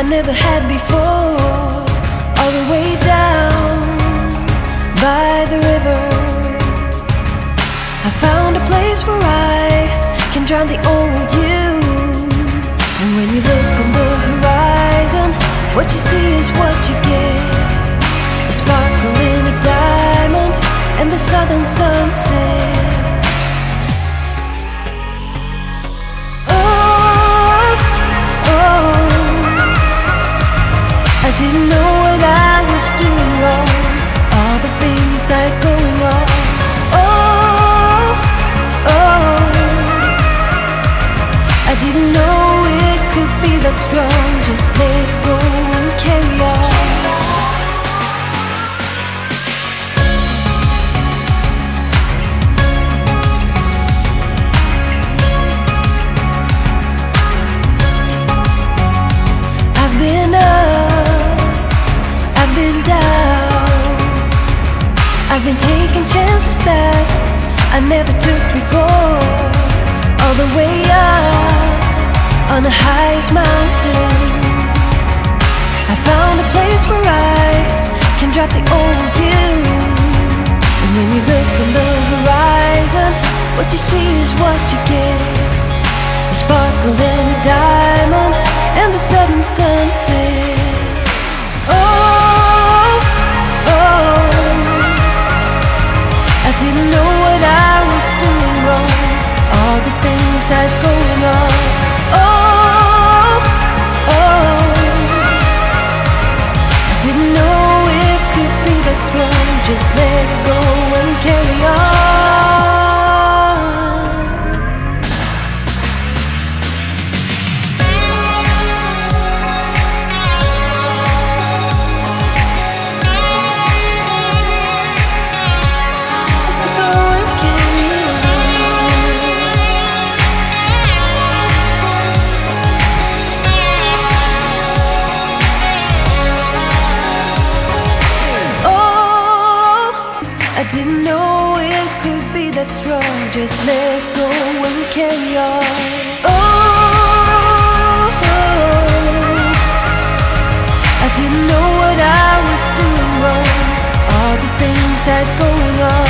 I never had before. All the way down by the river. I found a place where I can drown the old you. And when you look on the horizon, what you see is what you get. A sparkling of diamond and the southern sunset. That I never took before. All the way up on the highest mountain. I found a place where I can drop the old you. And when you look on the horizon, what you see is what you get. A sparkle and a diamond and the sudden sunset. Didn't know it could be that strong. Just let go and carry on. Oh, I didn't know what I was doing wrong. All the things I'd going on.